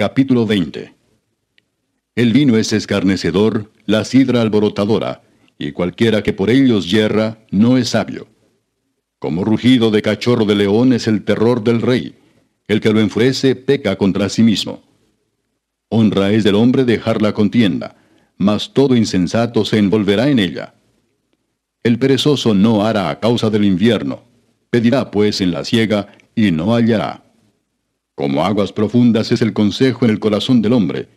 Capítulo 20 El vino es escarnecedor, la sidra alborotadora, y cualquiera que por ellos yerra no es sabio. Como rugido de cachorro de león es el terror del rey. El que lo enfurece peca contra sí mismo. Honra es del hombre dejar la contienda, mas todo insensato se envolverá en ella. El perezoso no hará a causa del invierno, pedirá pues en la siega y no hallará. Como aguas profundas es el consejo en el corazón del hombre,